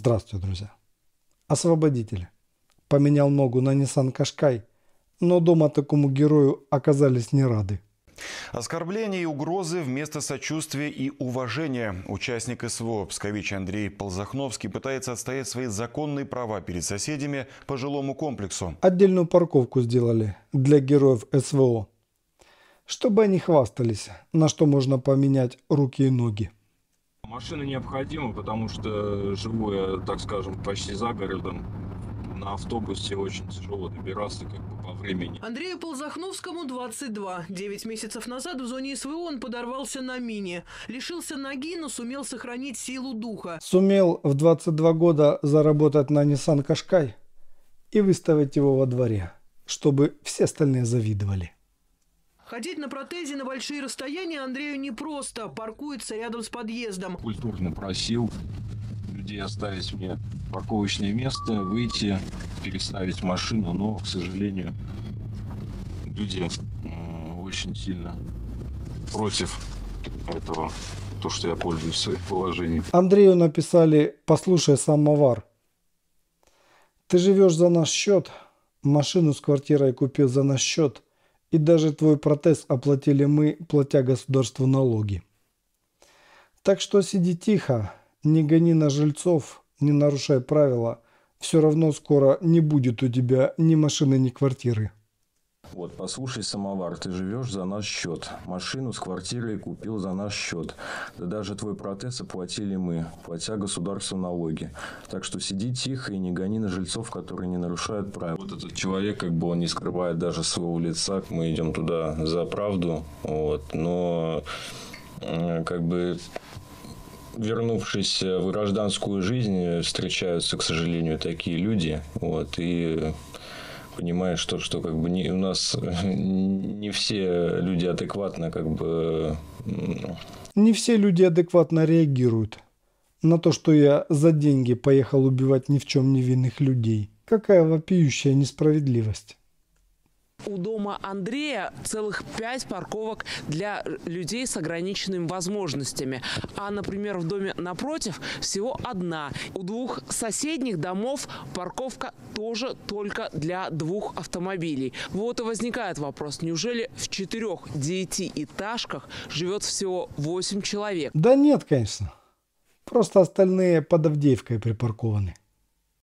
Здравствуйте, друзья. Освободители. Поменял ногу на Nissan Qashqai, но дома такому герою оказались не рады. Оскорбления и угрозы вместо сочувствия и уважения. Участник СВО Пскович Андрей Ползахновский пытается отстоять свои законные права перед соседями по жилому комплексу. Отдельную парковку сделали для героев СВО, чтобы они хвастались, на что можно поменять руки и ноги. Машина необходима, потому что живу я, так скажем, почти за городом. На автобусе очень тяжело добираться как бы по времени. Андрею Ползахновскому 22. Девять месяцев назад в зоне СВО он подорвался на мине. Лишился ноги, но сумел сохранить силу духа. Сумел в 22 года заработать на Nissan Qashqai и выставить его во дворе, чтобы все остальные завидовали. Ходить на протезе на большие расстояния Андрею непросто. Паркуется рядом с подъездом. Культурно просил людей оставить мне парковочное место, выйти, переставить машину, но, к сожалению, люди м, очень сильно против этого, то, что я пользуюсь своим положением. Андрею написали «Послушай, самовар, ты живешь за наш счет, машину с квартирой купил за наш счет, и даже твой протез оплатили мы, платя государству налоги. Так что сиди тихо, не гони на жильцов, не нарушай правила, все равно скоро не будет у тебя ни машины, ни квартиры». Вот, послушай, самовар, ты живешь за наш счет. Машину с квартирой купил за наш счет. Да даже твой протез оплатили мы, платя государству налоги. Так что сиди тихо и не гони на жильцов, которые не нарушают правил. Вот этот человек, как бы он не скрывает даже своего лица. Мы идем туда за правду. Вот, но как бы вернувшись в гражданскую жизнь, встречаются, к сожалению, такие люди. Вот, и понимаешь, что, что как бы не, у нас не все люди адекватно как бы... Не все люди адекватно реагируют на то, что я за деньги поехал убивать ни в чем невинных людей. Какая вопиющая несправедливость. У дома Андрея целых пять парковок для людей с ограниченными возможностями. А, например, в доме напротив всего одна. У двух соседних домов парковка тоже только для двух автомобилей. Вот и возникает вопрос, неужели в четырех девятиэтажках живет всего восемь человек? Да нет, конечно. Просто остальные под Авдеевкой припаркованы.